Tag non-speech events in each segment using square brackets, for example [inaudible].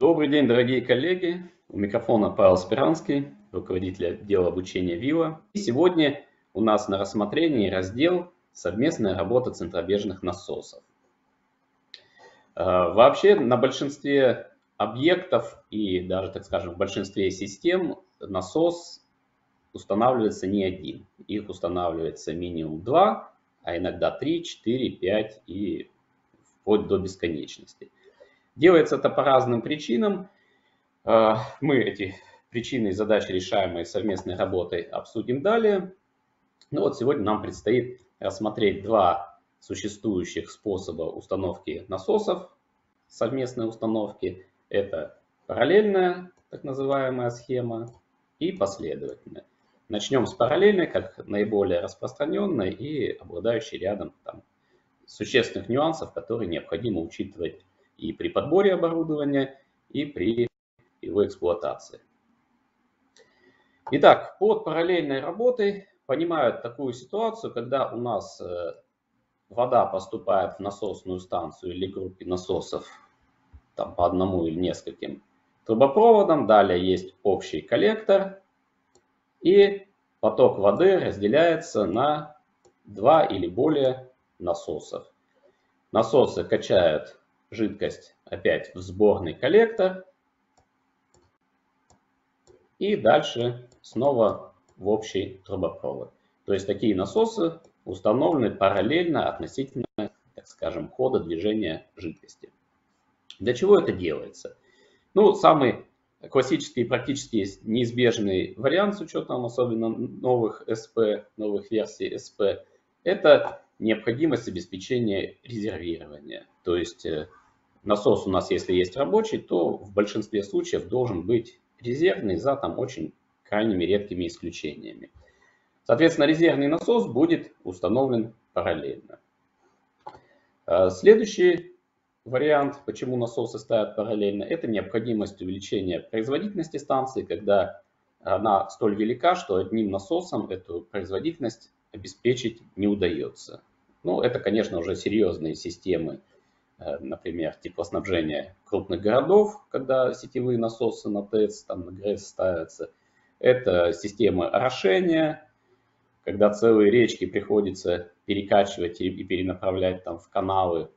Добрый день, дорогие коллеги. У микрофона Павел Спиранский, руководитель отдела обучения ВИЛа. И сегодня у нас на рассмотрении раздел «Совместная работа центробежных насосов». А, вообще на большинстве объектов и даже, так скажем, в большинстве систем насос устанавливается не один. Их устанавливается минимум два, а иногда три, четыре, пять и вплоть до бесконечности. Делается это по разным причинам. А, мы эти причины и задачи, решаемые совместной работой, обсудим далее. Ну вот сегодня нам предстоит рассмотреть два существующих способа установки насосов, совместной установки. Это параллельная, так называемая схема, и последовательная. Начнем с параллельной, как наиболее распространенной и обладающей рядом там, существенных нюансов, которые необходимо учитывать и при подборе оборудования, и при его эксплуатации. Итак, под параллельной работой понимают такую ситуацию, когда у нас э, вода поступает в насосную станцию или группе насосов там, по одному или нескольким трубопроводам. Далее есть общий коллектор. И поток воды разделяется на два или более насосов. Насосы качают жидкость опять в сборный коллектор. И дальше снова в общий трубопровод. То есть такие насосы установлены параллельно относительно, так скажем, хода движения жидкости. Для чего это делается? Ну, самый классический и практически неизбежный вариант с учетом особенно новых СП, новых версий СП, это необходимость обеспечения резервирования. То есть э, насос у нас, если есть рабочий, то в большинстве случаев должен быть резервный за там очень крайними редкими исключениями. Соответственно, резервный насос будет установлен параллельно. А, следующий вариант, почему насосы ставят параллельно, это необходимость увеличения производительности станции, когда она столь велика, что одним насосом эту производительность обеспечить не удается. Ну, это, конечно, уже серьезные системы например, теплоснабжения крупных городов, когда сетевые насосы на ТЭЦ, там на ГРЭС ставятся. Это системы орошения, когда целые речки приходится перекачивать и перенаправлять там в каналы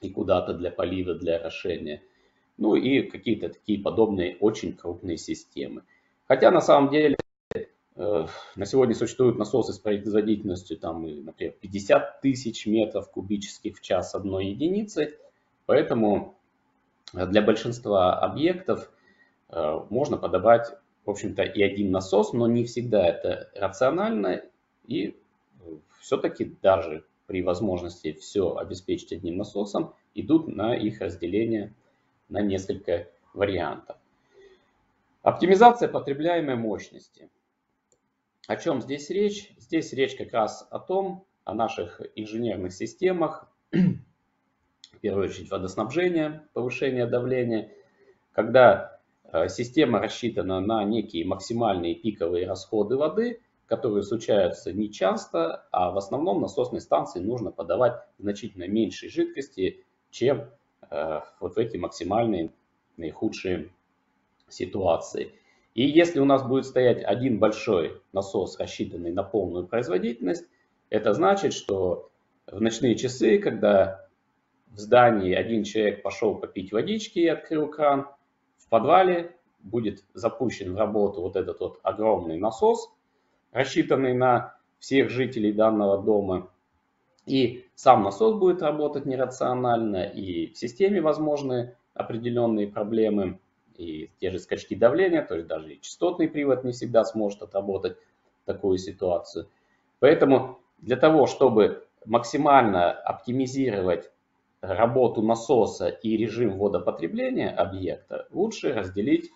и куда-то для полива, для орошения. Ну и какие-то такие подобные очень крупные системы. Хотя на самом деле Э, на сегодня существуют насосы с производительностью, там, например, 50 тысяч метров кубических в час одной единицы. Поэтому э, для большинства объектов э, можно подавать, в общем-то, и один насос, но не всегда это рационально. И все-таки даже при возможности все обеспечить одним насосом, идут на их разделение на несколько вариантов. Оптимизация потребляемой мощности – о чем здесь речь? Здесь речь как раз о том, о наших инженерных системах, в первую очередь водоснабжения, повышения давления, когда э, система рассчитана на некие максимальные пиковые расходы воды, которые случаются не часто, а в основном насосной станции нужно подавать значительно меньшей жидкости, чем э, вот в эти максимальные наихудшие ситуации. И если у нас будет стоять один большой насос, рассчитанный на полную производительность, это значит, что в ночные часы, когда в здании один человек пошел попить водички и открыл кран, в подвале будет запущен в работу вот этот вот огромный насос, рассчитанный на всех жителей данного дома. И сам насос будет работать нерационально, и в системе возможны определенные проблемы и те же скачки давления, то есть даже и частотный привод не всегда сможет отработать такую ситуацию. Поэтому для того, чтобы максимально оптимизировать работу насоса и режим водопотребления объекта, лучше разделить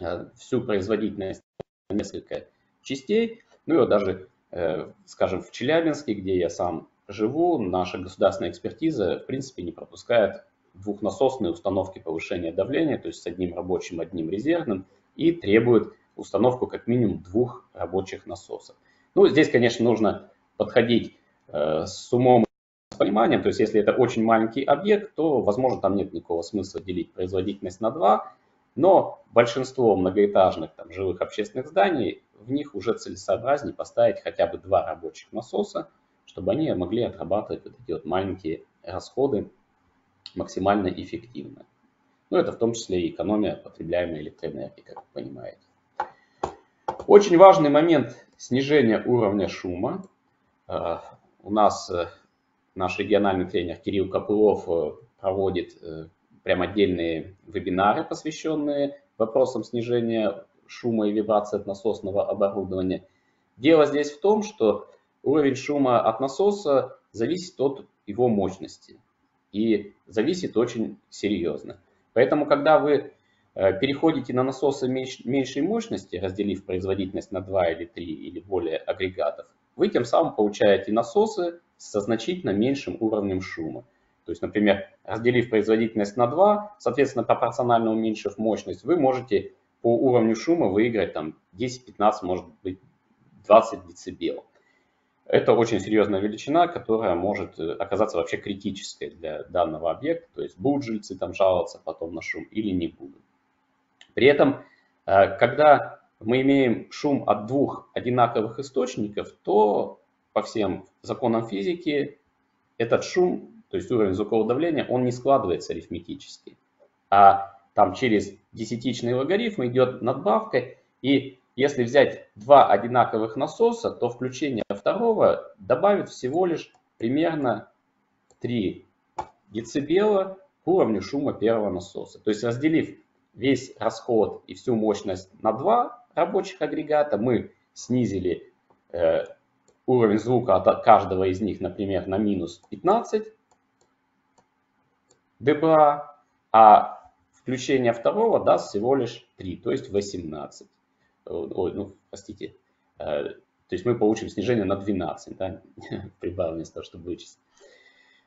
э, всю производительность на несколько частей. Ну и даже, э, скажем, в Челябинске, где я сам живу, наша государственная экспертиза в принципе не пропускает двухнасосные установки повышения давления, то есть с одним рабочим, одним резервным, и требует установку как минимум двух рабочих насосов. Ну, здесь, конечно, нужно подходить э, с умом пониманием, то есть если это очень маленький объект, то, возможно, там нет никакого смысла делить производительность на 2, но большинство многоэтажных там, жилых общественных зданий, в них уже целесообразнее поставить хотя бы два рабочих насоса, чтобы они могли отрабатывать вот эти вот маленькие расходы максимально эффективно. Ну, это в том числе и экономия потребляемой электроэнергии, как вы понимаете. Очень важный момент снижения уровня шума. Э, у нас э, наш региональный тренер Кирилл Копылов э, проводит прям отдельные вебинары, посвященные вопросам снижения шума и вибрации от насосного оборудования. Дело здесь в том, что уровень шума от насоса зависит от его мощности и зависит очень серьезно. Поэтому, когда вы э, переходите на насосы меньшей мощности, разделив производительность на 2 или 3 или более агрегатов, вы тем самым получаете насосы со значительно меньшим уровнем шума. То есть, например, разделив производительность на 2, соответственно, пропорционально уменьшив мощность, вы можете по уровню шума выиграть там 10-15, может быть 20 дБ. Это очень серьезная величина, которая может э, оказаться вообще критической для данного объекта. То есть будут жильцы там жаловаться потом на шум или не будут. При этом, э, когда мы имеем шум от двух одинаковых источников, то по всем законам физики этот шум, то есть уровень звукового давления, он не складывается арифметически. А там через десятичный логарифм идет надбавка, и если взять два одинаковых насоса, то включение второго добавит всего лишь примерно 3 децибела к уровню шума первого насоса. То есть разделив весь расход и всю мощность на два рабочих агрегата, мы снизили э, уровень звука от каждого из них, например, на минус 15 дБА, а включение второго даст всего лишь 3, то есть 18 ой, ну, простите, э, то есть мы получим снижение на 12, да, [laughs] прибавим вместо того, чтобы вычесть.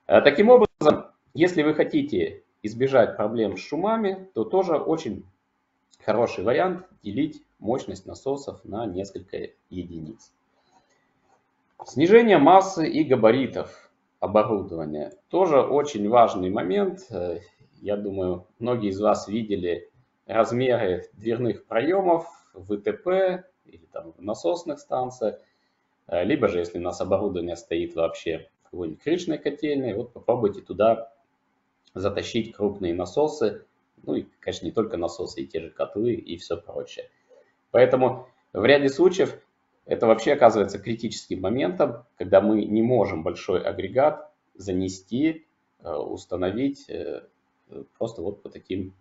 Э, таким образом, если вы хотите избежать проблем с шумами, то тоже очень хороший вариант делить мощность насосов на несколько единиц. Снижение массы и габаритов оборудования. Тоже очень важный момент. Э, я думаю, многие из вас видели размеры дверных проемов ВТП или там в насосных станциях, э, либо же, если у нас оборудование стоит вообще в какой-нибудь крышной котельной, вот попробуйте туда затащить крупные насосы, ну и, конечно, не только насосы, и те же котлы и все прочее. Поэтому в ряде случаев это вообще оказывается критическим моментом, когда мы не можем большой агрегат занести, э, установить э, просто вот по таким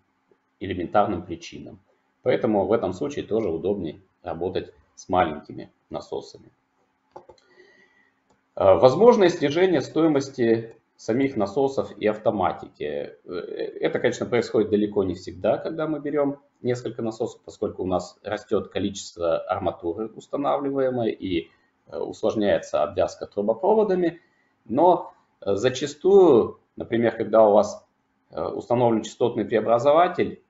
элементарным причинам. Поэтому в этом случае тоже удобнее работать с маленькими насосами. А, возможное снижение стоимости самих насосов и автоматики. Э, это, конечно, происходит далеко не всегда, когда мы берем несколько насосов, поскольку у нас растет количество арматуры устанавливаемой и э, усложняется обвязка трубопроводами. Но э, зачастую, например, когда у вас установлен частотный преобразователь,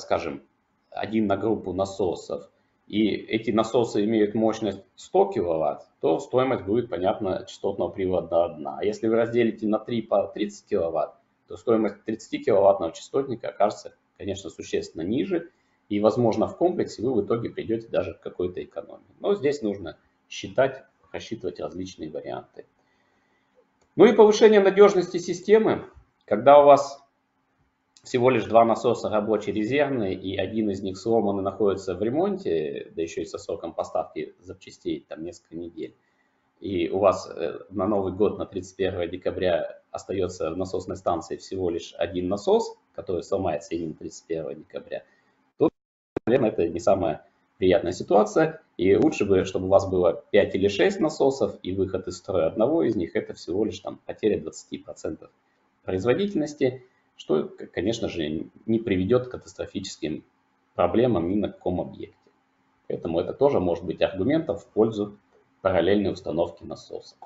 скажем, один на группу насосов, и эти насосы имеют мощность 100 кВт, то стоимость будет, понятно, частотного привода одна. А если вы разделите на 3 по 30 кВт, то стоимость 30 киловаттного частотника окажется, конечно, существенно ниже. И, возможно, в комплексе вы в итоге придете даже к какой-то экономии. Но здесь нужно считать, рассчитывать различные варианты. Ну и повышение надежности системы. Когда у вас всего лишь два насоса рабочие резервные, и один из них сломан и находится в ремонте, да еще и со сроком поставки запчастей там несколько недель, и у вас э, на Новый год, на 31 декабря остается в насосной станции всего лишь один насос, который сломается именно 31 декабря, то, наверное, это не самая приятная ситуация. И лучше бы, чтобы у вас было 5 или 6 насосов, и выход из строя одного из них, это всего лишь там потеря 20% производительности что, конечно же, не приведет к катастрофическим проблемам ни на каком объекте. Поэтому это тоже может быть аргументом в пользу параллельной установки насоса.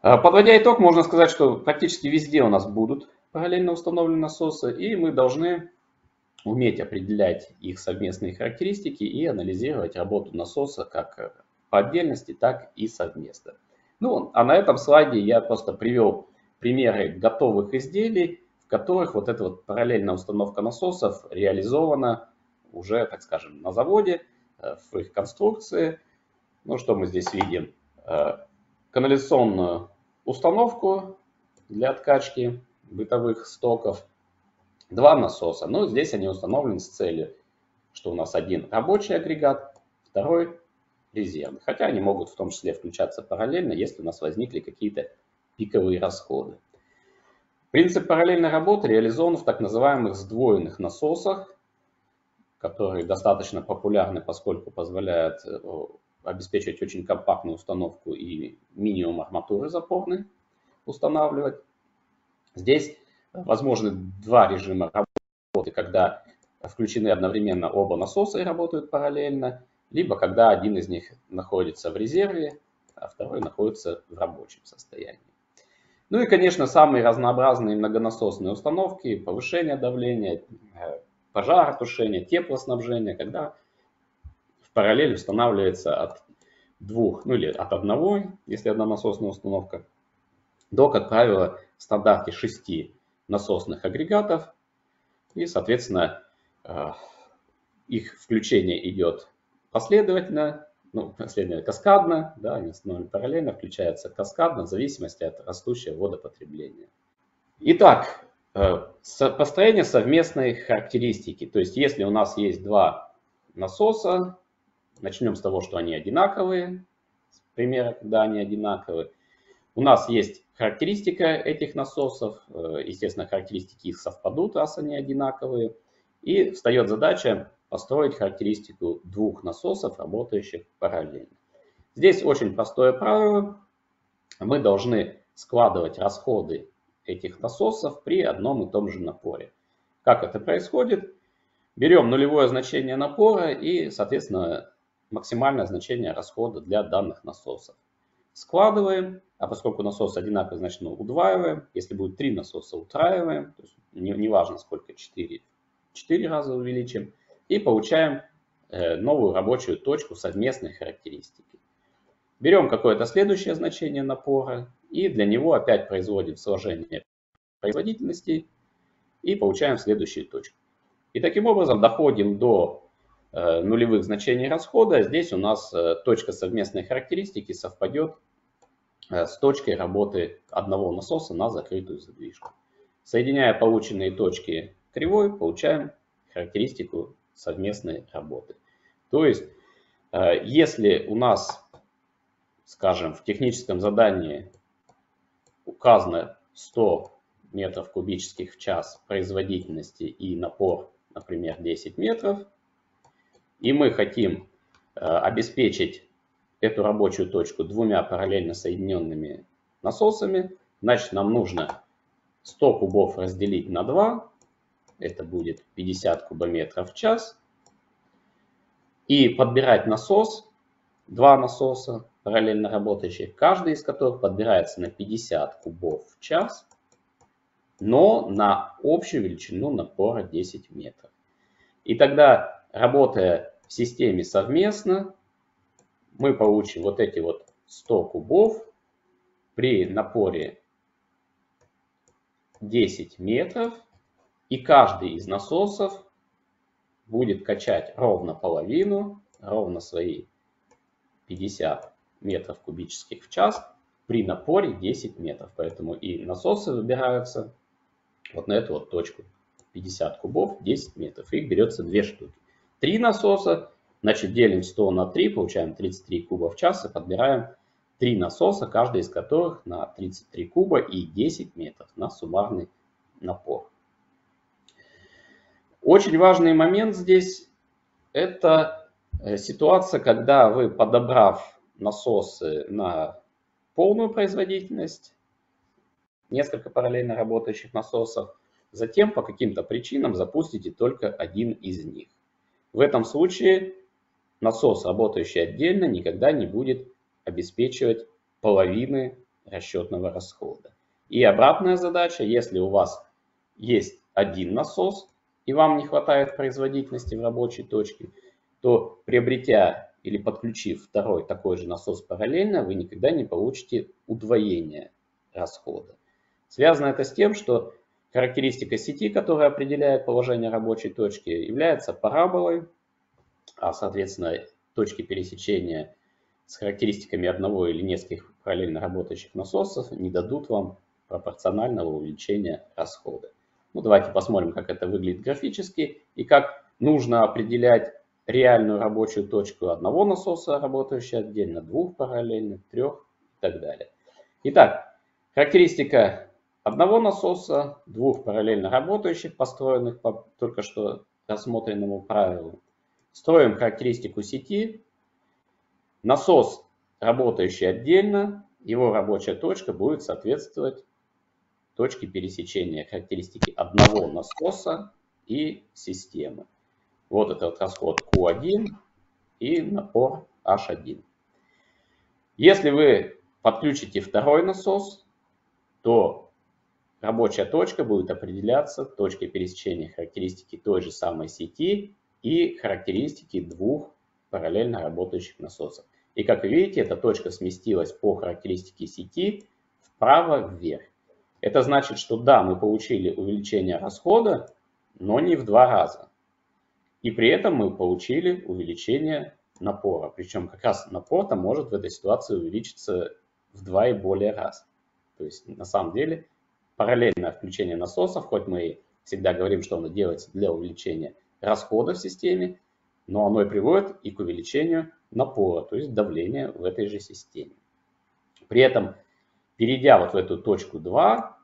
А, подводя итог, можно сказать, что практически везде у нас будут параллельно установленные насосы, и мы должны уметь определять их совместные характеристики и анализировать работу насоса как по отдельности, так и совместно. Ну, а на этом слайде я просто привел примеры готовых изделий, в которых вот эта вот параллельная установка насосов реализована уже, так скажем, на заводе, э, в их конструкции. Ну, что мы здесь видим? Э, канализационную установку для откачки бытовых стоков, два насоса. Но здесь они установлены с целью, что у нас один рабочий агрегат, второй резервный. Хотя они могут в том числе включаться параллельно, если у нас возникли какие-то пиковые расходы. Принцип параллельной работы реализован в так называемых сдвоенных насосах, которые достаточно популярны, поскольку позволяют э, обеспечивать очень компактную установку и минимум арматуры запорной устанавливать. Здесь возможны два режима работы, когда включены одновременно оба насоса и работают параллельно, либо когда один из них находится в резерве, а второй находится в рабочем состоянии. Ну и, конечно, самые разнообразные многонасосные установки, повышение давления, э, пожаротушение, теплоснабжение, когда в параллель устанавливается от двух, ну или от одного, если одна насосная установка, до, как правило, в стандарте шести насосных агрегатов. И, соответственно, э, их включение идет последовательно, ну, следовательно, каскадно, да, они становятся параллельно, включается каскадно в зависимости от растущего водопотребления. Итак, э, построение совместной характеристики. То есть, если у нас есть два насоса, начнем с того, что они одинаковые, примера, когда они одинаковые. У нас есть характеристика этих насосов, э, естественно, характеристики их совпадут, раз они одинаковые. И встает задача построить характеристику двух насосов, работающих параллельно. Здесь очень простое правило. Мы должны складывать расходы этих насосов при одном и том же напоре. Как это происходит? Берем нулевое значение напора и, соответственно, максимальное значение расхода для данных насосов. Складываем, а поскольку насос одинаковый, значит удваиваем. Если будет три насоса, утраиваем. То есть неважно не сколько, 4, 4 раза увеличим и получаем э, новую рабочую точку совместной характеристики. Берем какое-то следующее значение напора и для него опять производим сложение производительности и получаем следующую точку. И таким образом доходим до э, нулевых значений расхода. Здесь у нас э, точка совместной характеристики совпадет с точкой работы одного насоса на закрытую задвижку. Соединяя полученные точки кривой, получаем характеристику совместной работы. То есть, э, если у нас, скажем, в техническом задании указано 100 метров кубических в час производительности и напор, например, 10 метров, и мы хотим э, обеспечить эту рабочую точку двумя параллельно соединенными насосами, значит нам нужно 100 кубов разделить на 2, это будет 50 кубометров в час. И подбирать насос, два насоса параллельно работающих, каждый из которых подбирается на 50 кубов в час, но на общую величину напора 10 метров. И тогда, работая в системе совместно, мы получим вот эти вот 100 кубов при напоре 10 метров и каждый из насосов будет качать ровно половину, ровно свои 50 метров кубических в час при напоре 10 метров. Поэтому и насосы выбираются вот на эту вот точку. 50 кубов, 10 метров. Их берется две штуки. Три насоса, значит делим 100 на 3, получаем 33 куба в час и подбираем три насоса, каждый из которых на 33 куба и 10 метров на суммарный напор. Очень важный момент здесь – это э, ситуация, когда вы, подобрав насосы на полную производительность, несколько параллельно работающих насосов, затем по каким-то причинам запустите только один из них. В этом случае насос, работающий отдельно, никогда не будет обеспечивать половины расчетного расхода. И обратная задача, если у вас есть один насос, и вам не хватает производительности в рабочей точке, то приобретя или подключив второй такой же насос параллельно, вы никогда не получите удвоение расхода. Связано это с тем, что характеристика сети, которая определяет положение рабочей точки, является параболой, а соответственно точки пересечения с характеристиками одного или нескольких параллельно работающих насосов не дадут вам пропорционального увеличения расхода. Ну, давайте посмотрим, как это выглядит графически и как нужно определять реальную рабочую точку одного насоса, работающего отдельно, двух параллельных, трех и так далее. Итак, характеристика одного насоса, двух параллельно работающих, построенных по только что рассмотренному правилу. Строим характеристику сети. Насос, работающий отдельно, его рабочая точка будет соответствовать точке пересечения характеристики одного насоса и системы. Вот этот расход Q1 и напор H1. Если вы подключите второй насос, то рабочая точка будет определяться точкой пересечения характеристики той же самой сети и характеристики двух параллельно работающих насосов. И как вы видите, эта точка сместилась по характеристике сети вправо-вверх. Это значит, что да, мы получили увеличение расхода, но не в два раза. И при этом мы получили увеличение напора. Причем как раз напор там может в этой ситуации увеличиться в два и более раз. То есть на самом деле параллельное включение насосов, хоть мы всегда говорим, что оно делается для увеличения расхода в системе, но оно и приводит и к увеличению напора, то есть давления в этой же системе. При этом, перейдя вот в эту точку 2,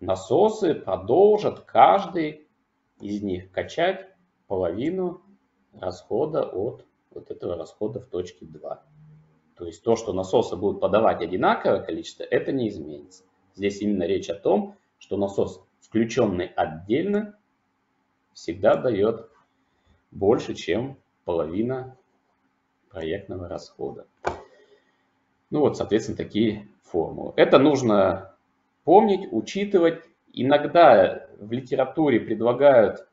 насосы продолжат каждый из них качать половину расхода от вот этого расхода в точке 2. То есть то, что насосы будут подавать одинаковое количество, это не изменится. Здесь именно речь о том, что насос, включенный отдельно, всегда дает больше, чем половина проектного расхода. Ну вот, соответственно, такие формулы. Это нужно помнить, учитывать Иногда в литературе предлагают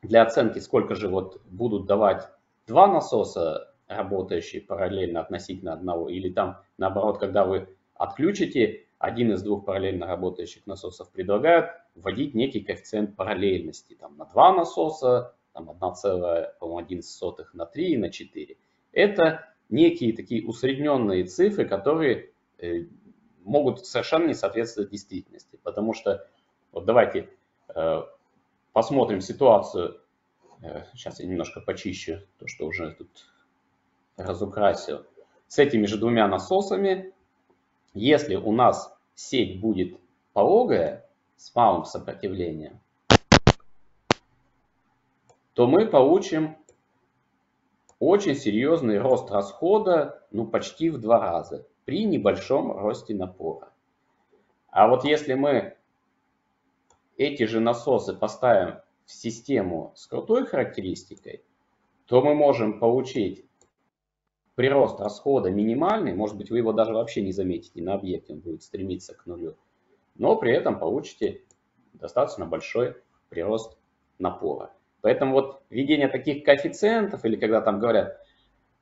для оценки, сколько же вот будут давать два насоса, работающие параллельно относительно одного, или там наоборот, когда вы отключите один из двух параллельно работающих насосов, предлагают вводить некий коэффициент параллельности, там на два насоса, там 1,11 на 3 и на 4. Это некие такие усредненные цифры, которые э, могут совершенно не соответствовать действительности, потому что вот давайте э, посмотрим ситуацию. Э, сейчас я немножко почищу то, что уже тут разукрасил. С этими же двумя насосами, если у нас сеть будет пологая с малым сопротивлением, то мы получим очень серьезный рост расхода, ну почти в два раза, при небольшом росте напора. А вот если мы эти же насосы поставим в систему с крутой характеристикой, то мы можем получить прирост расхода минимальный, может быть вы его даже вообще не заметите на объекте, он будет стремиться к нулю, но при этом получите достаточно большой прирост напора. Поэтому вот введение таких коэффициентов, или когда там говорят,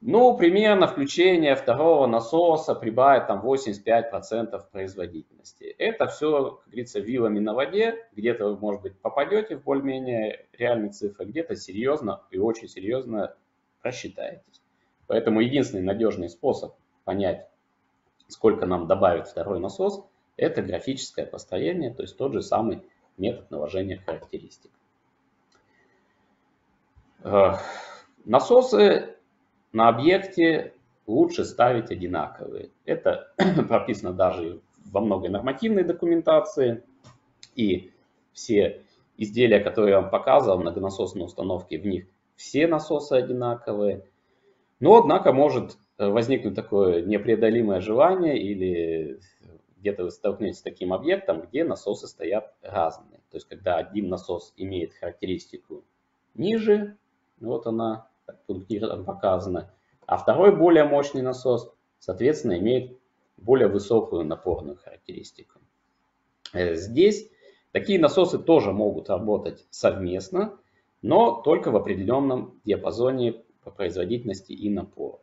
ну, примерно включение второго насоса прибавит там 85% производительности. Это все, как говорится, вилами на воде. Где-то вы, может быть, попадете в более-менее реальные цифры, где-то серьезно и очень серьезно рассчитаетесь. Поэтому единственный надежный способ понять, сколько нам добавит второй насос, это графическое построение, то есть тот же самый метод наложения характеристик. Э, насосы на объекте лучше ставить одинаковые. Это [clears throat] прописано даже во многой нормативной документации. И все изделия, которые я вам показывал, многонасосные установки, в них все насосы одинаковые. Но, однако, может возникнуть такое непреодолимое желание или где-то вы столкнетесь с таким объектом, где насосы стоят разные. То есть, когда один насос имеет характеристику ниже, вот она пунктиром показано. А второй более мощный насос, соответственно, имеет более высокую напорную характеристику. Э, здесь такие насосы тоже могут работать совместно, но только в определенном диапазоне по производительности и напору.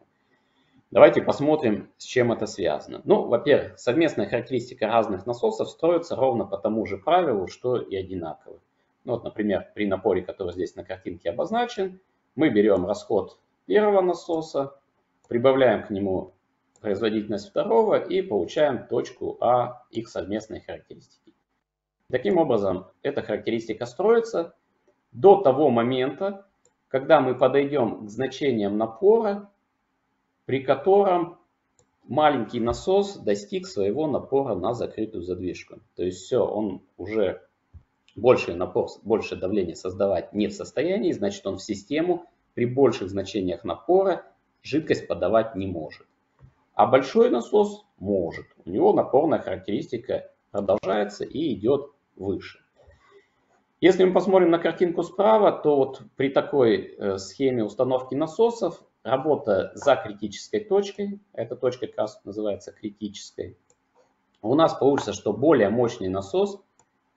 Давайте посмотрим, с чем это связано. Ну, во-первых, совместная характеристика разных насосов строится ровно по тому же правилу, что и одинаково. Ну, вот, например, при напоре, который здесь на картинке обозначен, мы берем расход первого насоса, прибавляем к нему производительность второго и получаем точку А их совместной характеристики. Таким образом, эта характеристика строится до того момента, когда мы подойдем к значениям напора, при котором маленький насос достиг своего напора на закрытую задвижку. То есть все, он уже больше напор, больше давления создавать не в состоянии, значит он в систему при больших значениях напора жидкость подавать не может. А большой насос может. У него напорная характеристика продолжается и идет выше. Если мы посмотрим на картинку справа, то вот при такой э, схеме установки насосов работа за критической точкой, эта точка как раз называется критической, у нас получится, что более мощный насос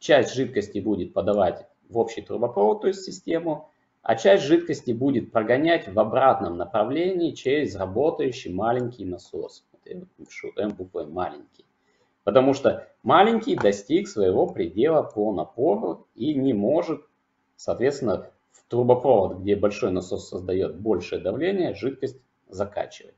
часть жидкости будет подавать в общий трубопровод, то есть систему, а часть жидкости будет прогонять в обратном направлении через работающий маленький насос. я пишу М буквой маленький. Потому что маленький достиг своего предела по напору и не может, соответственно, в трубопровод, где большой насос создает большее давление, жидкость закачивать.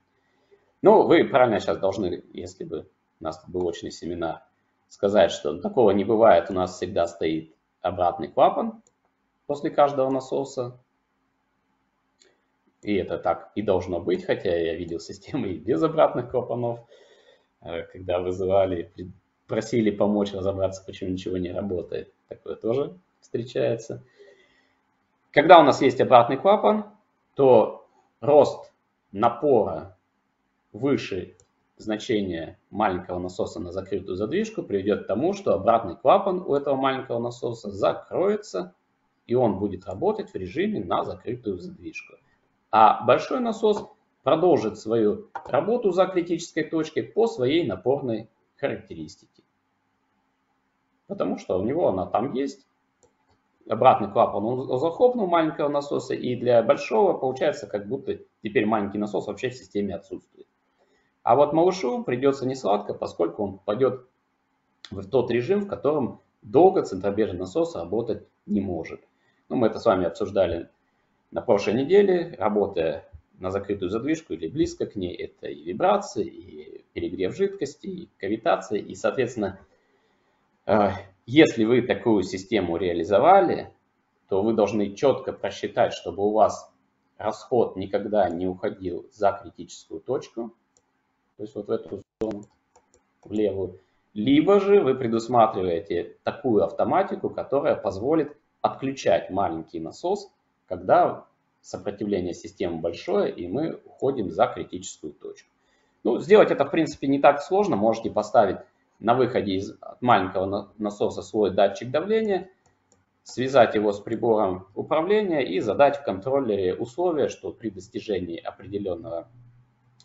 Ну, вы правильно сейчас должны, если бы у нас был очный семинар, сказать, что такого не бывает. У нас всегда стоит обратный клапан, после каждого насоса. И это так и должно быть, хотя я видел системы [laughs] и без обратных клапанов, э, когда вызывали, просили помочь разобраться, почему ничего не работает. Такое тоже встречается. Когда у нас есть обратный клапан, то рост напора выше значения маленького насоса на закрытую задвижку приведет к тому, что обратный клапан у этого маленького насоса закроется и он будет работать в режиме на закрытую задвижку. А большой насос продолжит свою работу за критической точкой по своей напорной характеристике. Потому что у него она там есть. Обратный клапан он захлопнул маленького насоса, и для большого получается, как будто теперь маленький насос вообще в системе отсутствует. А вот малышу придется не сладко, поскольку он попадет в тот режим, в котором долго центробежный насос работать не может. Ну, мы это с вами обсуждали на прошлой неделе, работая на закрытую задвижку или близко к ней, это и вибрации, и перегрев жидкости, и кавитация. И, соответственно, э, если вы такую систему реализовали, то вы должны четко просчитать, чтобы у вас расход никогда не уходил за критическую точку, то есть вот в эту зону, в левую. Либо же вы предусматриваете такую автоматику, которая позволит отключать маленький насос, когда сопротивление системы большое, и мы уходим за критическую точку. Ну, сделать это, в принципе, не так сложно. Можете поставить на выходе из маленького насоса свой датчик давления, связать его с прибором управления и задать в контроллере условия, что при достижении определенного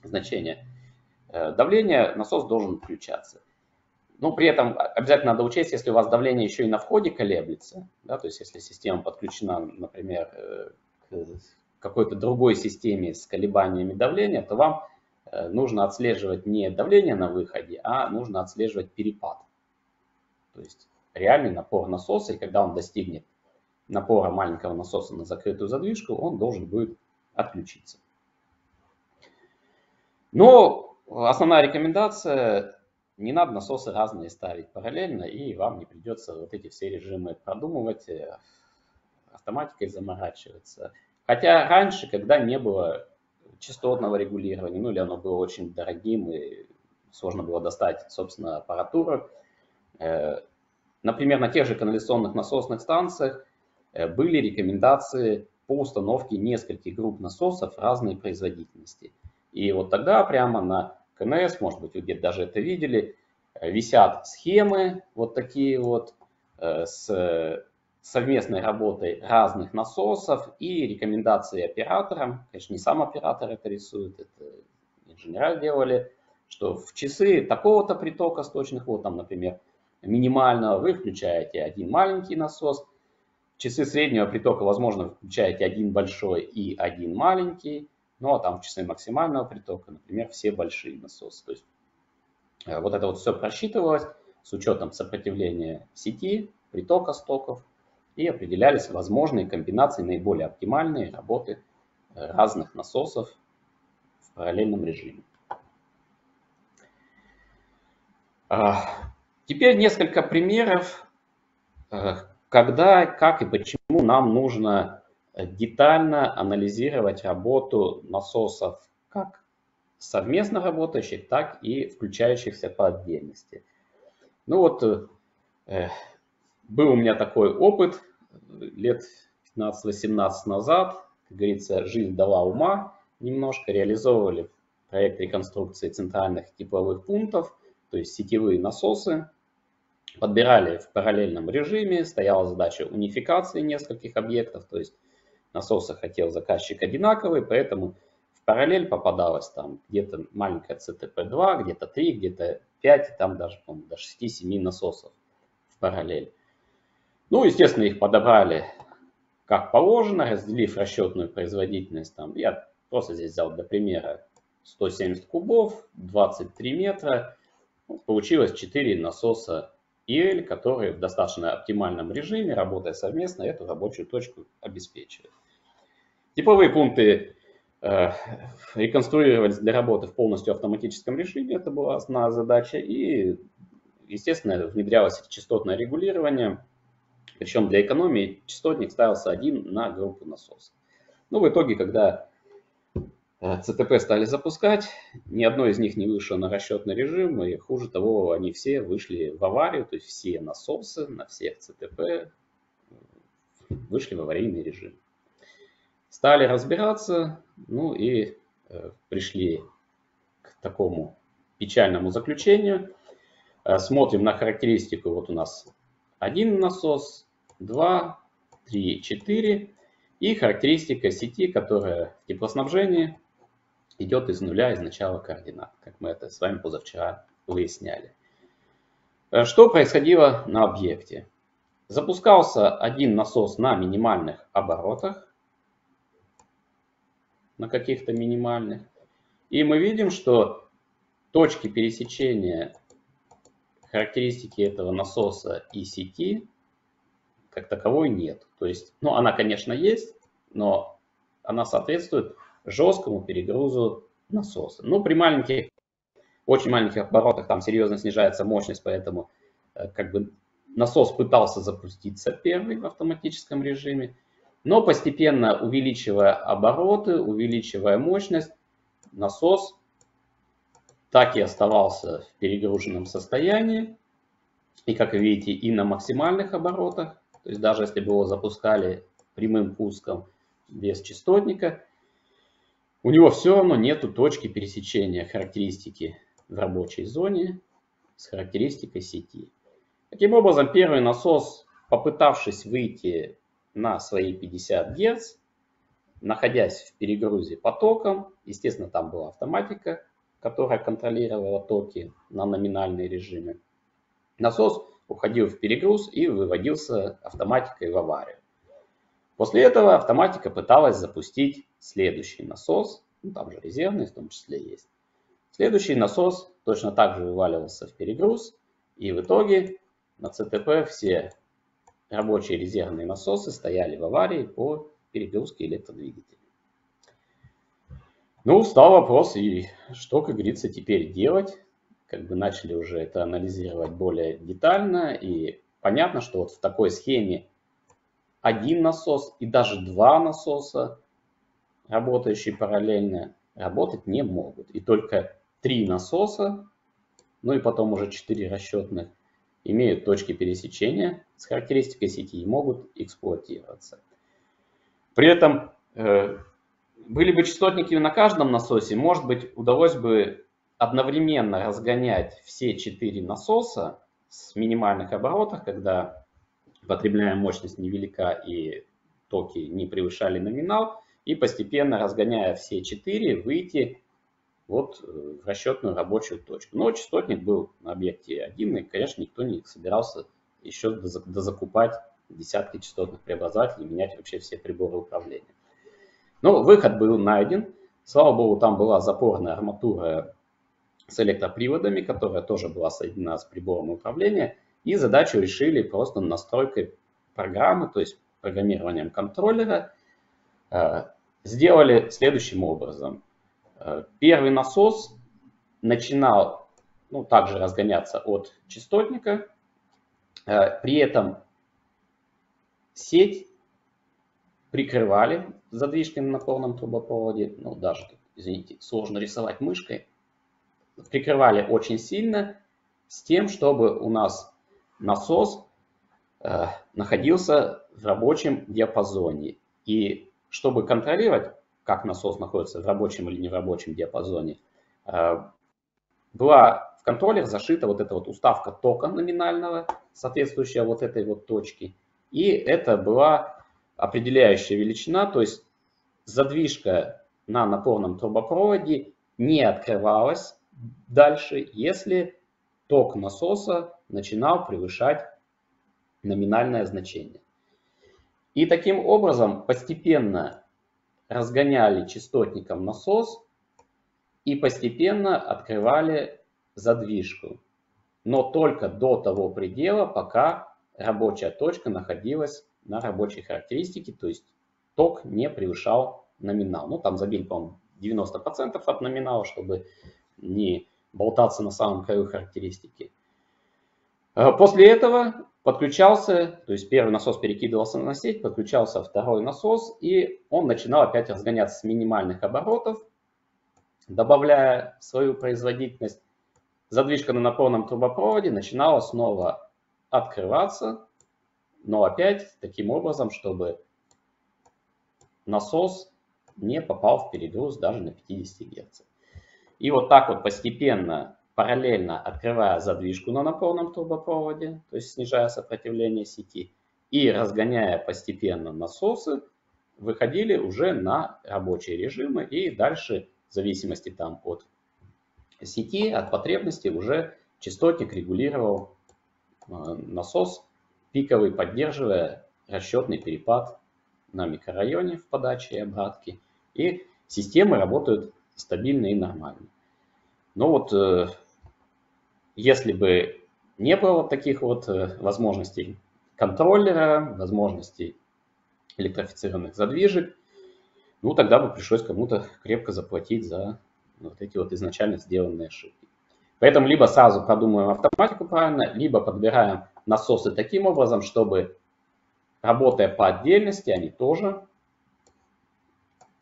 значения э, давления насос должен включаться. Но при этом обязательно надо учесть, если у вас давление еще и на входе колеблется, да, то есть если система подключена, например, э, к какой-то другой системе с колебаниями давления, то вам э, нужно отслеживать не давление на выходе, а нужно отслеживать перепад. То есть реальный напор насоса, и когда он достигнет напора маленького насоса на закрытую задвижку, он должен будет отключиться. Но основная рекомендация не надо насосы разные ставить параллельно, и вам не придется вот эти все режимы продумывать, э, автоматикой заморачиваться. Хотя раньше, когда не было частотного регулирования, ну или оно было очень дорогим и сложно было достать, собственно, аппаратуру, э, например, на тех же канализационных насосных станциях э, были рекомендации по установке нескольких групп насосов разной производительности. И вот тогда прямо на КНС, может быть, вы где-то даже это видели, висят схемы вот такие вот э, с совместной работой разных насосов и рекомендации операторам. Конечно, не сам оператор это рисует, это инженера делали, что в часы такого-то притока сточных вод, там, например, минимального, вы включаете один маленький насос, в часы среднего притока, возможно, включаете один большой и один маленький, Ну, а там часы максимального притока, например, все большие насосы. То есть э, вот это вот все просчитывалось с учетом сопротивления сети, притока стоков, и определялись возможные комбинации наиболее оптимальные работы э, разных насосов в параллельном режиме. А, теперь несколько примеров, э, когда, как и почему нам нужно детально анализировать работу насосов как совместно работающих, так и включающихся по отдельности. Ну вот, э, был у меня такой опыт лет 15-18 назад, как говорится, жизнь дала ума, немножко. Реализовывали проект реконструкции центральных тепловых пунктов, то есть сетевые насосы, подбирали в параллельном режиме, стояла задача унификации нескольких объектов, то есть насосы хотел заказчик одинаковый, поэтому в параллель попадалось там где-то маленькая CTP2, где-то 3, где-то 5, там даже, по до 6-7 насосов в параллель. Ну, естественно, их подобрали как положено, разделив расчетную производительность. Там, я просто здесь взял для примера 170 кубов, 23 метра. Ну, получилось 4 насоса EL, которые в достаточно оптимальном режиме, работая совместно, эту рабочую точку обеспечивают. Типовые пункты э, реконструировались для работы в полностью автоматическом режиме, это была основная задача, и, естественно, внедрялось частотное регулирование, причем для экономии частотник ставился один на группу насосов. Ну, в итоге, когда ЦТП стали запускать, ни одно из них не вышло на расчетный режим, и хуже того, они все вышли в аварию, то есть все насосы на всех ЦТП вышли в аварийный режим. Стали разбираться, ну и э, пришли к такому печальному заключению. Э, смотрим на характеристику. Вот у нас один насос, два, три, четыре. И характеристика сети, которая в теплоснабжении идет из нуля, из начала координат, как мы это с вами позавчера выясняли. Э, что происходило на объекте? Запускался один насос на минимальных оборотах, на каких-то минимальных. И мы видим, что точки пересечения характеристики этого насоса и сети как таковой нет. То есть, ну, она, конечно, есть, но она соответствует жесткому перегрузу насоса. Ну, при маленьких, очень маленьких оборотах там серьезно снижается мощность, поэтому э, как бы насос пытался запуститься первый в автоматическом режиме, но постепенно увеличивая обороты, увеличивая мощность, насос так и оставался в перегруженном состоянии. И как видите, и на максимальных оборотах, то есть даже если бы его запускали прямым пуском без частотника, у него все равно нету точки пересечения характеристики в рабочей зоне с характеристикой сети. Таким образом, первый насос, попытавшись выйти на свои 50 Гц, находясь в перегрузе потоком, естественно, там была автоматика, которая контролировала токи на номинальные режимы, насос уходил в перегруз и выводился автоматикой в аварию. После этого автоматика пыталась запустить следующий насос, ну, там же резервный в том числе есть. Следующий насос точно так же вываливался в перегруз, и в итоге на ЦТП все рабочие резервные насосы стояли в аварии по перегрузке электродвигателя. Ну, стал вопрос, и что, как говорится, теперь делать? Как бы начали уже это анализировать более детально, и понятно, что вот в такой схеме один насос и даже два насоса, работающие параллельно, работать не могут. И только три насоса, ну и потом уже четыре расчетных, имеют точки пересечения с характеристикой сети и могут эксплуатироваться. При этом э, были бы частотники на каждом насосе, может быть, удалось бы одновременно разгонять все четыре насоса с минимальных оборотах, когда потребляемая мощность невелика и токи не превышали номинал, и постепенно разгоняя все четыре, выйти вот э, в расчетную рабочую точку. Но частотник был на объекте один, и, конечно, никто не собирался еще дозакупать десятки частотных преобразователей, менять вообще все приборы управления. Но выход был найден. Слава богу, там была запорная арматура с электроприводами, которая тоже была соединена с прибором управления. И задачу решили просто настройкой программы, то есть программированием контроллера. Э, сделали следующим образом. Первый насос начинал ну, также разгоняться от частотника. Э, при этом сеть прикрывали задвижками на полном трубопроводе. Ну, даже, извините, сложно рисовать мышкой. Прикрывали очень сильно с тем, чтобы у нас насос э, находился в рабочем диапазоне. И чтобы контролировать, как насос находится в рабочем или не в рабочем диапазоне, э, была в контроллер зашита вот эта вот уставка тока номинального, соответствующая вот этой вот точке. И это была определяющая величина, то есть задвижка на напорном трубопроводе не открывалась дальше, если ток насоса начинал превышать номинальное значение. И таким образом постепенно разгоняли частотником насос и постепенно открывали задвижку. Но только до того предела, пока рабочая точка находилась на рабочей характеристике, то есть ток не превышал номинал. Ну, там забили, по-моему, 90% от номинала, чтобы не болтаться на самом краю характеристики. Э, после этого подключался, то есть первый насос перекидывался на сеть, подключался второй насос, и он начинал опять разгоняться с минимальных оборотов, добавляя свою производительность. Задвижка на напорном трубопроводе начинала снова открываться, но опять таким образом, чтобы насос не попал в перегруз даже на 50 Гц. И вот так вот постепенно, параллельно открывая задвижку на напорном трубопроводе, то есть снижая сопротивление сети, и разгоняя постепенно насосы, выходили уже на рабочие режимы и дальше, в зависимости там от сети, от потребностей, уже частотник регулировал э, насос пиковый, поддерживая расчетный перепад на микрорайоне в подаче и обратке. И системы работают стабильно и нормально. Но вот э, если бы не было таких вот э, возможностей контроллера, возможностей электрифицированных задвижек, ну тогда бы пришлось кому-то крепко заплатить за вот эти вот изначально сделанные ошибки. Поэтому либо сразу продумываем автоматику правильно, либо подбираем насосы таким образом, чтобы, работая по отдельности, они тоже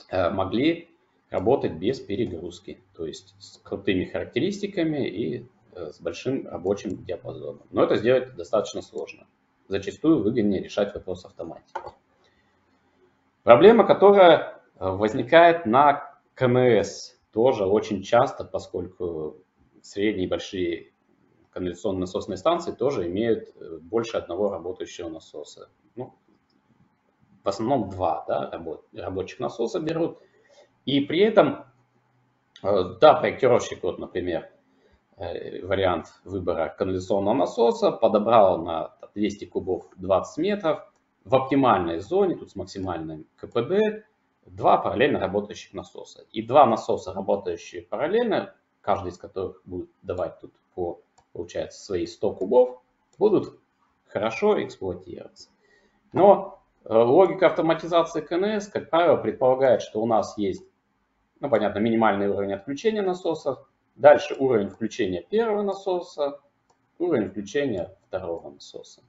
э, могли работать без перегрузки, то есть с крутыми характеристиками и с большим рабочим диапазоном. Но это сделать достаточно сложно. Зачастую выгоднее решать вопрос автоматики. Проблема, которая э, возникает на КНС, тоже очень часто, поскольку средние и большие канализационные насосные станции тоже имеют э, больше одного работающего насоса. Ну, в основном два да, рабочих насоса берут. И при этом, э, да, проектировщик, вот, например, э, вариант выбора канализационного насоса подобрал на 200 кубов 20 метров в оптимальной зоне, тут с максимальным КПД, два параллельно работающих насоса. И два насоса, работающие параллельно, каждый из которых будет давать тут по, получается, свои 100 кубов, будут хорошо эксплуатироваться. Но э, логика автоматизации КНС, как правило, предполагает, что у нас есть, ну, понятно, минимальный уровень отключения насосов, дальше уровень включения первого насоса, уровень включения второго насоса.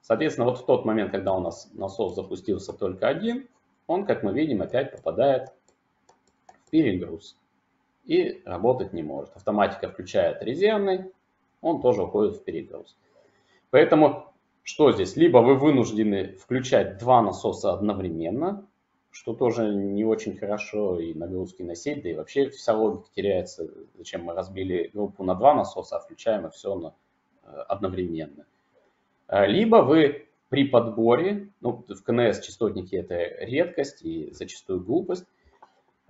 Соответственно, вот в тот момент, когда у нас насос запустился только один, он, как мы видим, опять попадает в перегруз и работать не может. Автоматика включает резервный, он тоже уходит в перегруз. Поэтому что здесь? Либо вы вынуждены включать два насоса одновременно, что тоже не очень хорошо и нагрузки на сеть, да и вообще вся логика теряется. Зачем мы разбили группу на два насоса, а включаем все на, э, одновременно. Э, либо вы при подборе, ну, в КНС частотники это редкость и зачастую глупость,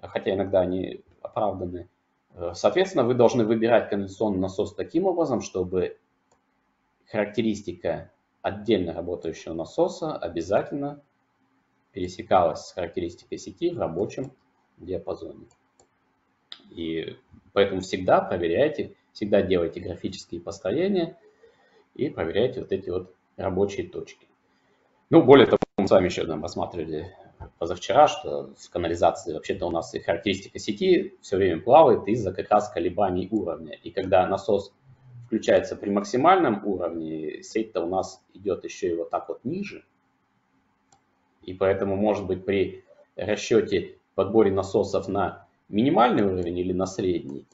хотя иногда они оправданы. Э, соответственно, вы должны выбирать кондиционный насос таким образом, чтобы характеристика отдельно работающего насоса обязательно пересекалась с характеристикой сети в рабочем диапазоне. И поэтому всегда проверяйте, всегда делайте графические построения и проверяйте вот эти вот рабочие точки. Ну, более того, мы с вами еще там рассматривали позавчера, что в канализации вообще-то у нас и характеристика сети все время плавает из-за как раз колебаний уровня. И когда насос включается при максимальном уровне, сеть-то у нас идет еще и вот так вот ниже. И поэтому, может быть, при расчете подборе насосов на минимальный уровень или на средний,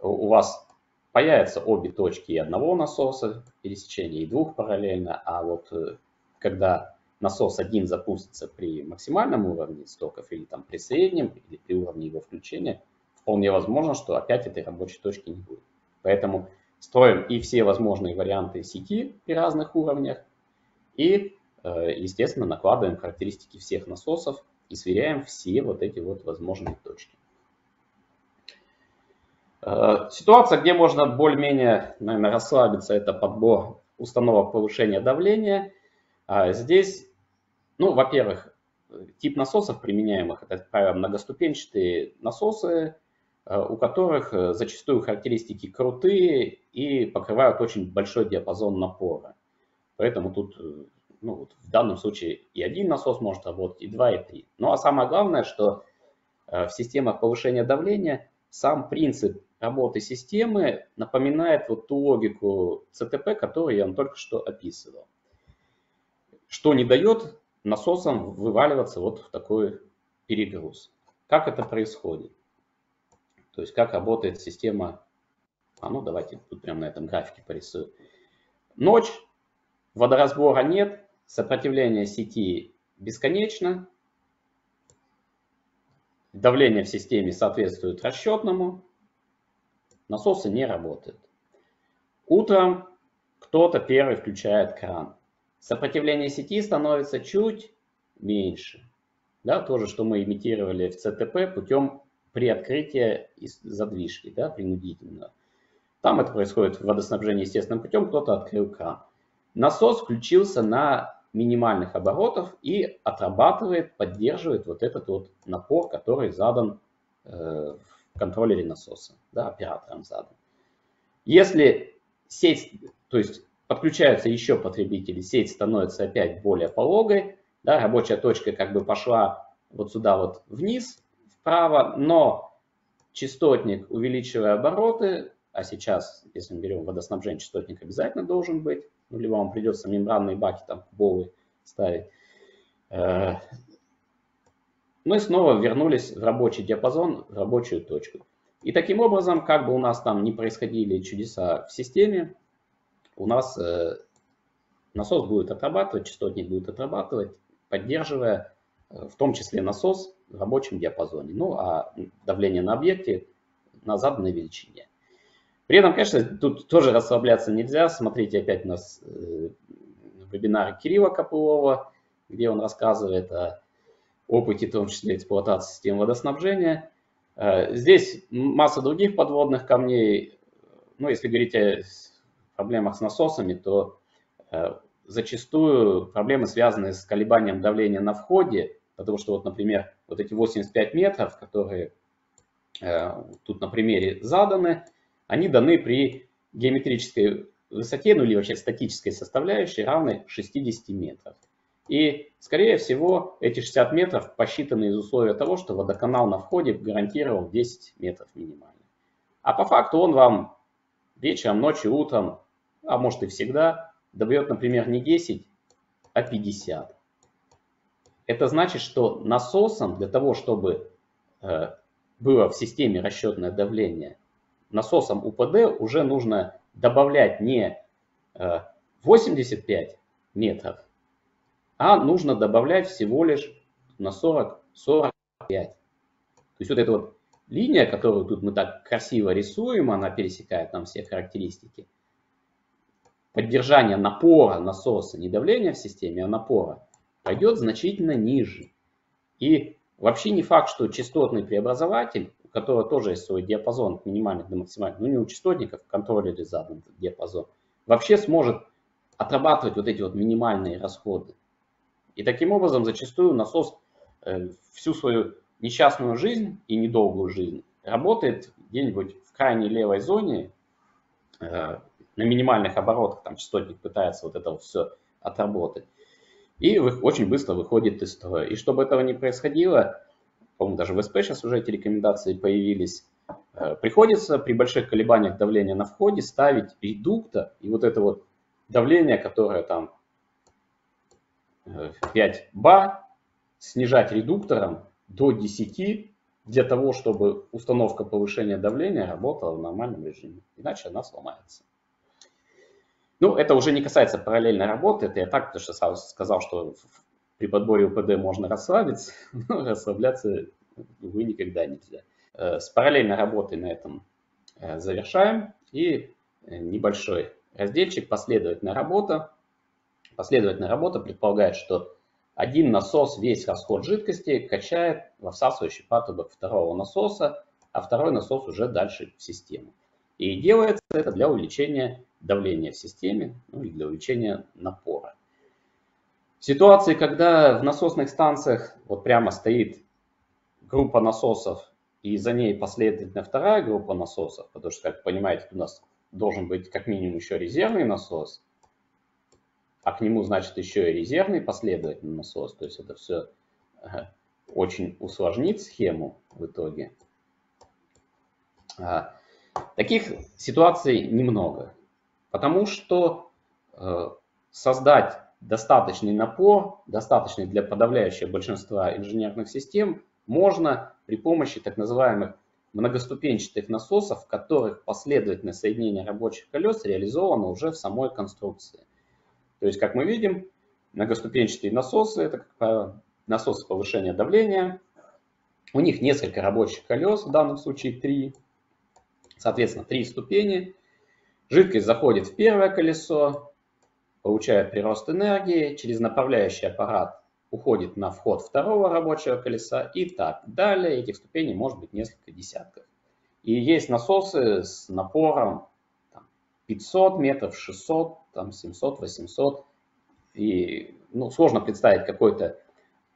у вас появятся обе точки и одного насоса пересечения, и двух параллельно, а вот э, когда насос один запустится при максимальном уровне стоков или там при среднем, или при уровне его включения, вполне возможно, что опять этой рабочей точки не будет. Поэтому строим и все возможные варианты сети при разных уровнях, и, естественно, накладываем характеристики всех насосов и сверяем все вот эти вот возможные точки. Э, ситуация, где можно более-менее, наверное, расслабиться, это подбор установок повышения давления. А здесь, ну, во-первых, тип насосов применяемых, это, как правило, многоступенчатые насосы, э, у которых зачастую характеристики крутые и покрывают очень большой диапазон напора. Поэтому тут ну, вот в данном случае и один насос может работать, и два, и три. Ну а самое главное, что э, в системах повышения давления сам принцип работы системы напоминает вот ту логику ЦТП, которую я вам только что описывал. Что не дает насосам вываливаться вот в такой перегруз. Как это происходит? То есть как работает система... А ну давайте тут прямо на этом графике порисую. Ночь, водоразбора нет, Сопротивление сети бесконечно. Давление в системе соответствует расчетному. Насосы не работают. Утром кто-то первый включает кран. Сопротивление сети становится чуть меньше. Да, то же, что мы имитировали в ЦТП путем приоткрытия задвижки, да, принудительно. Там это происходит в водоснабжении естественным путем, кто-то открыл кран. Насос включился на минимальных оборотов и отрабатывает, поддерживает вот этот вот напор, который задан э, в контроллере насоса, да, оператором задан. Если сеть, то есть подключаются еще потребители, сеть становится опять более пологой, да, рабочая точка как бы пошла вот сюда вот вниз, вправо, но частотник, увеличивая обороты, а сейчас, если мы берем водоснабжение, частотник обязательно должен быть, ну, либо вам придется мембранные баки там кубовые ставить. Э, мы снова вернулись в рабочий диапазон, в рабочую точку. И таким образом, как бы у нас там не происходили чудеса в системе, у нас э, насос будет отрабатывать, частотник будет отрабатывать, поддерживая э, в том числе насос в рабочем диапазоне. Ну а давление на объекте на заданной величине. При этом, конечно, тут тоже расслабляться нельзя. Смотрите опять у нас э, вебинар Кирилла Копылова, где он рассказывает о опыте, в том числе эксплуатации систем водоснабжения. Э, здесь масса других подводных камней. Ну, если говорить о проблемах с насосами, то э, зачастую проблемы связаны с колебанием давления на входе, потому что вот, например, вот эти 85 метров, которые тут на примере заданы, они даны при геометрической высоте, ну или вообще статической составляющей, равной 60 метров. И, скорее всего, эти 60 метров посчитаны из условия того, что водоканал на входе гарантировал 10 метров минимально. А по факту он вам вечером, ночью, утром, а может и всегда, добьет, например, не 10, а 50. Это значит, что насосом для того, чтобы э, было в системе расчетное давление насосом УПД уже нужно добавлять не 85 э, метров, а нужно добавлять всего лишь на 40, 45. То есть вот эта вот линия, которую тут мы так красиво рисуем, она пересекает нам все характеристики. Поддержание напора насоса, не давления в системе, а напора, пойдет значительно ниже. И вообще не факт, что частотный преобразователь которого тоже есть свой диапазон от минимальных до максимальных, ну не у частотников, в контроллере задан диапазон, вообще сможет отрабатывать вот эти вот минимальные расходы. И таким образом зачастую насос э, всю свою несчастную жизнь и недолгую жизнь работает где-нибудь в крайней левой зоне, э, на минимальных оборотах, там частотник пытается вот это вот все отработать, и очень быстро выходит из строя. И чтобы этого не происходило, по-моему, даже в СП сейчас уже эти рекомендации появились, э, приходится при больших колебаниях давления на входе ставить редуктор, и вот это вот давление, которое там 5 э, ба, снижать редуктором до 10 для того, чтобы установка повышения давления работала в нормальном режиме. Иначе она сломается. Ну, это уже не касается параллельной работы. Это я так, потому что сказал, что при подборе УПД можно расслабиться, [laughs] но расслабляться, увы, никогда нельзя. Э, с параллельной работой на этом э, завершаем. И небольшой разделчик «Последовательная работа». Последовательная работа предполагает, что один насос весь расход жидкости качает во всасывающий патрубок второго насоса, а второй насос уже дальше в систему. И делается это для увеличения давления в системе, ну и для увеличения напора. Ситуации, когда в насосных станциях вот прямо стоит группа насосов, и за ней последовательно вторая группа насосов, потому что, как понимаете, у нас должен быть как минимум еще резервный насос, а к нему, значит, еще и резервный последовательный насос. То есть это все очень усложнит схему в итоге. А, таких ситуаций немного, потому что э, создать достаточный напор, достаточный для подавляющего большинства инженерных систем, можно при помощи так называемых многоступенчатых насосов, в которых последовательное соединение рабочих колес реализовано уже в самой конструкции. То есть, как мы видим, многоступенчатые насосы, это как насосы повышения давления. У них несколько рабочих колес, в данном случае три. Соответственно, три ступени. Жидкость заходит в первое колесо, получает прирост энергии, через направляющий аппарат уходит на вход второго рабочего колеса и так далее. Этих ступеней может быть несколько десятков. И есть насосы с напором 500 метров, 600, там 700, 800. И ну, сложно представить какой-то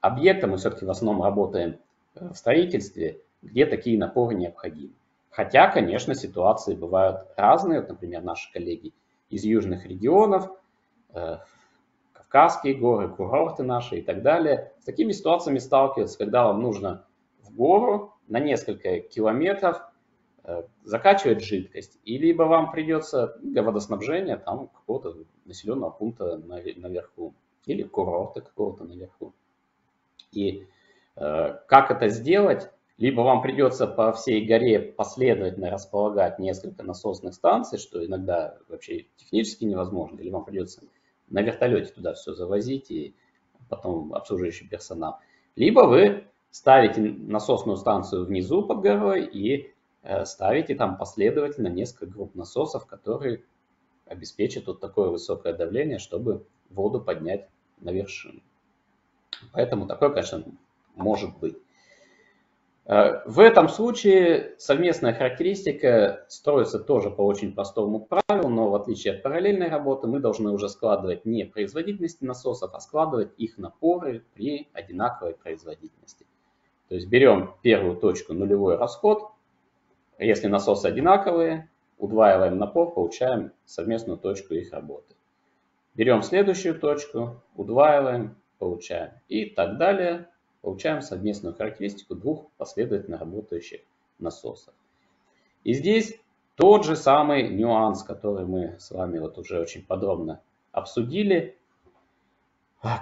объект, а мы все-таки в основном работаем э, в строительстве, где такие напоры необходимы. Хотя, конечно, ситуации бывают разные. Вот, например, наши коллеги из южных регионов, Кавказские горы, курорты наши и так далее, с такими ситуациями сталкиваются, когда вам нужно в гору на несколько километров Э, закачивать жидкость, и либо вам придется для водоснабжения там какого-то населенного пункта наверху, или курорта какого-то наверху. И э, как это сделать? Либо вам придется по всей горе последовательно располагать несколько насосных станций, что иногда вообще технически невозможно, или вам придется на вертолете туда все завозить и потом обслуживающий персонал. Либо вы ставите насосную станцию внизу под горой и Э, ставите там последовательно несколько групп насосов, которые обеспечат вот такое высокое давление, чтобы воду поднять на вершину. Поэтому такое, конечно, может быть. Э, в этом случае совместная характеристика строится тоже по очень простому правилу, но в отличие от параллельной работы мы должны уже складывать не производительности насосов, а складывать их напоры при одинаковой производительности. То есть берем первую точку нулевой расход, если насосы одинаковые, удваиваем напор, получаем совместную точку их работы. Берем следующую точку, удваиваем, получаем. И так далее. Получаем совместную характеристику двух последовательно работающих насосов. И здесь тот же самый нюанс, который мы с вами вот уже очень подробно обсудили.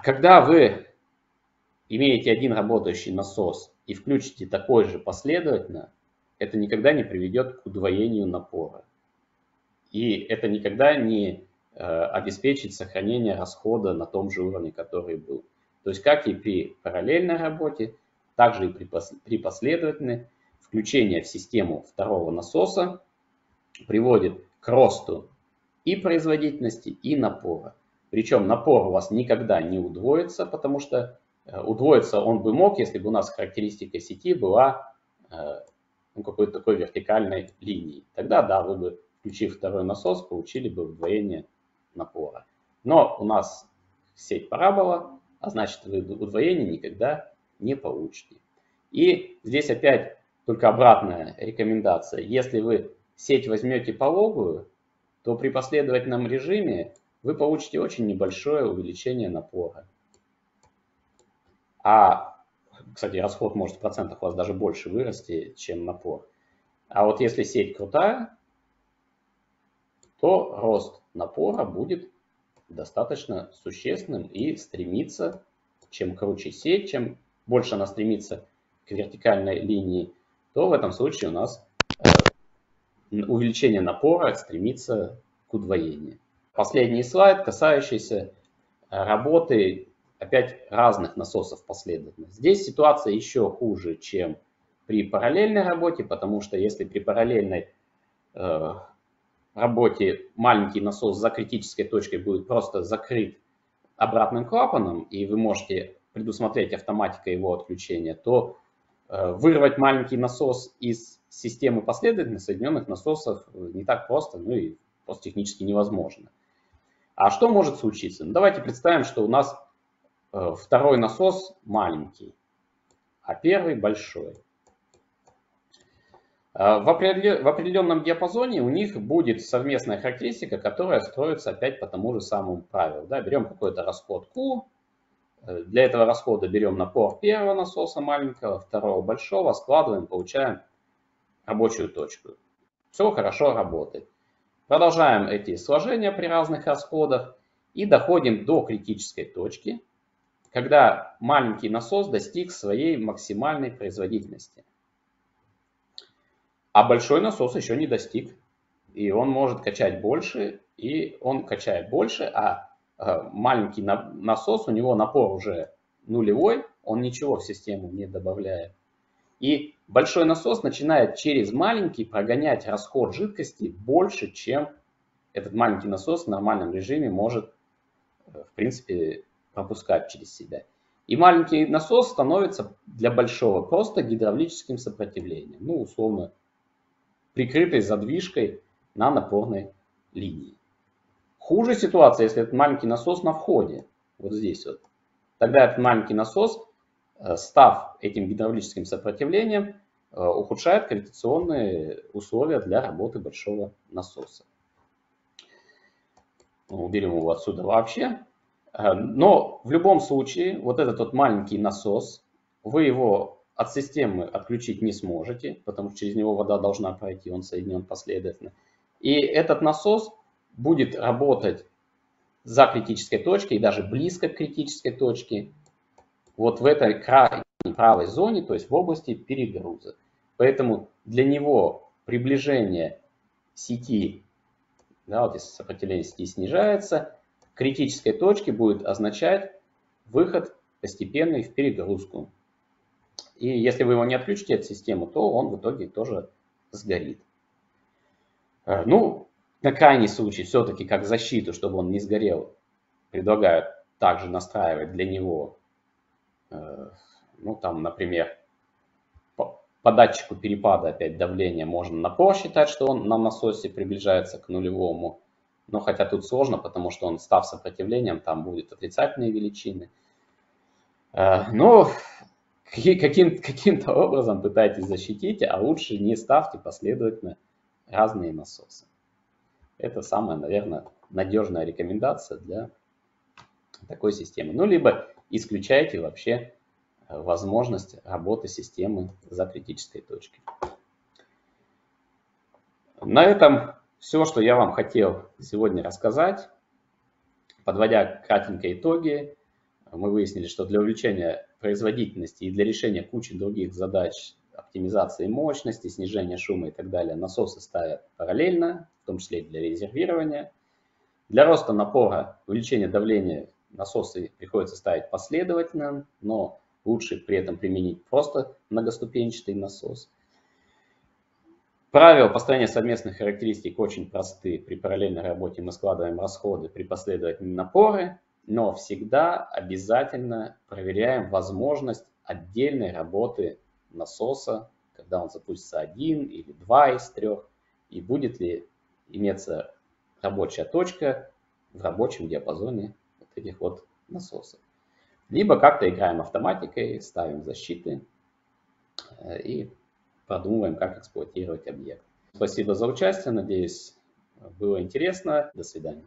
Когда вы имеете один работающий насос и включите такой же последовательно, это никогда не приведет к удвоению напора. И это никогда не э, обеспечит сохранение расхода на том же уровне, который был. То есть как и при параллельной работе, также и при, последовательной, включение в систему второго насоса приводит к росту и производительности, и напора. Причем напор у вас никогда не удвоится, потому что э, удвоиться он бы мог, если бы у нас характеристика сети была э, ну, какой-то такой вертикальной линии. Тогда, да, вы бы, включив второй насос, получили бы удвоение напора. Но у нас сеть парабола, а значит, вы удвоение никогда не получите. И здесь опять только обратная рекомендация. Если вы сеть возьмете пологую, то при последовательном режиме вы получите очень небольшое увеличение напора. А, кстати, расход может в процентах у вас даже больше вырасти, чем напор. А вот если сеть крутая, то рост напора будет достаточно существенным и стремится, чем круче сеть, чем больше она стремится к вертикальной линии, то в этом случае у нас э, увеличение напора стремится к удвоению. Последний слайд, касающийся работы опять разных насосов последовательно. Здесь ситуация еще хуже, чем при параллельной работе, потому что если при параллельной э, работе маленький насос за критической точкой будет просто закрыт обратным клапаном, и вы можете предусмотреть автоматика его отключения, то э, вырвать маленький насос из системы последовательно соединенных насосов не так просто, ну и просто технически невозможно. А что может случиться? Ну, давайте представим, что у нас э, второй насос маленький, а первый большой. Э, в определенном диапазоне у них будет совместная характеристика, которая строится опять по тому же самому правилу. Да, берем какой-то расход Q, э, для этого расхода берем напор первого насоса маленького, второго большого, складываем, получаем рабочую точку. Все хорошо работает. Продолжаем эти сложения при разных расходах и доходим до критической точки, когда маленький насос достиг своей максимальной производительности. А большой насос еще не достиг. И он может качать больше, и он качает больше, а э, маленький насос, у него напор уже нулевой, он ничего в систему не добавляет. И большой насос начинает через маленький прогонять расход жидкости больше, чем этот маленький насос в нормальном режиме может, э, в принципе, пропускать через себя. И маленький насос становится для большого просто гидравлическим сопротивлением. Ну, условно, прикрытой задвижкой на напорной линии. Хуже ситуация, если этот маленький насос на входе, вот здесь вот. Тогда этот маленький насос, э, став этим гидравлическим сопротивлением, э, ухудшает гравитационные условия для работы большого насоса. Ну, уберем его отсюда вообще. Э, но в любом случае, вот этот вот маленький насос, вы его от системы отключить не сможете, потому что через него вода должна пройти, он соединен последовательно. И этот насос будет работать за критической точкой и даже близко к критической точке, вот в этой крайней правой зоне, то есть в области перегруза. Поэтому для него приближение сети, да, вот если сопротивление сети снижается, критической точке будет означать выход постепенный в перегрузку. И если вы его не отключите от системы, то он в итоге тоже сгорит. Э, ну, на крайний случай, все-таки как защиту, чтобы он не сгорел, предлагаю также настраивать для него, э, ну там, например, по датчику перепада опять давления можно напор считать, что он на насосе приближается к нулевому. Но хотя тут сложно, потому что он, став сопротивлением, там будет отрицательные величины. Э, но [laughs] каким-то каким образом пытайтесь защитить, а лучше не ставьте последовательно разные насосы. Это самая, наверное, надежная рекомендация для такой системы. Ну, либо исключайте вообще э, возможность работы системы за критической точкой. На этом все, что я вам хотел сегодня рассказать. Подводя кратенько итоги, мы выяснили, что для увеличения производительности и для решения кучи других задач оптимизации мощности, снижения шума и так далее, насосы ставят параллельно, в том числе для резервирования. Для роста напора, увеличения давления насосы приходится ставить последовательно, но лучше при этом применить просто многоступенчатый насос. Правила построения совместных характеристик очень просты. При параллельной работе мы складываем расходы при последовательном напоре но всегда обязательно проверяем возможность отдельной работы насоса, когда он запустится один или два из трех, и будет ли иметься рабочая точка в рабочем диапазоне вот этих вот насосов. Либо как-то играем автоматикой, ставим защиты и продумываем, как эксплуатировать объект. Спасибо за участие, надеюсь, было интересно. До свидания.